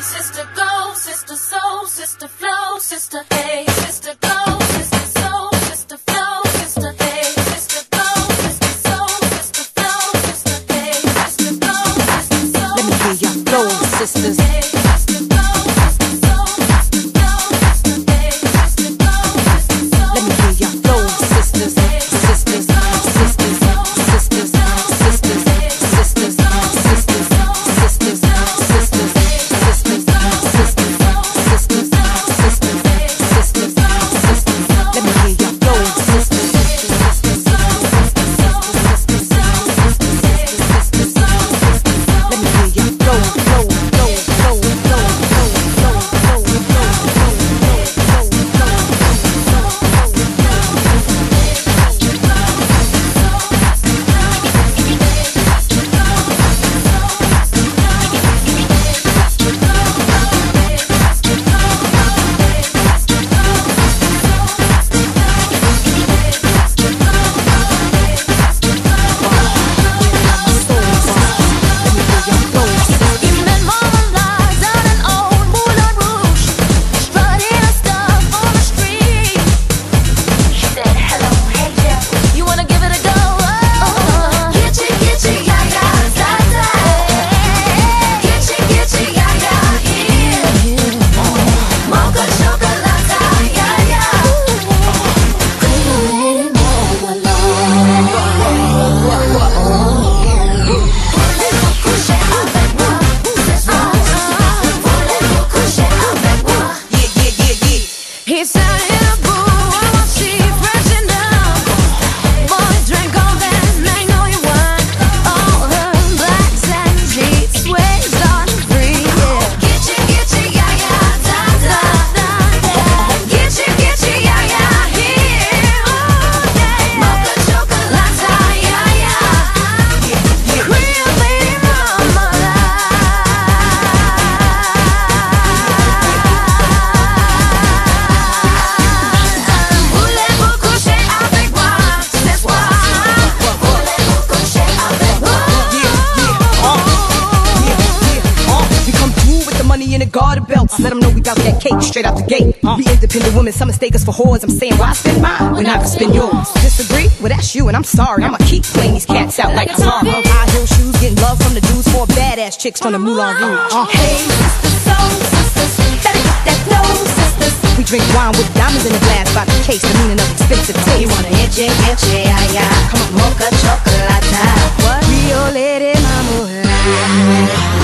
sister go, sister soul, sister flow, sister hey, sister shots. Let them know we bout that cake straight out the gate. Uh. We independent women, some mistake us for whores. I'm saying, why spend mine when I can spend yours? Disagree? Well, that's you, and I'm sorry. I'ma keep playing these cats out like I'm hard. High heel shoes, getting love from the dudes, four badass chicks from the Moulin Rouge. Uh. Hey, sisters, sisters, that, that knows sisters. We drink wine with diamonds in the glass by the case, the meaning of expensive taste. You wanna etche, etche, ay, ay. Come on, mocha chocolate. What? Rio Lady Mama.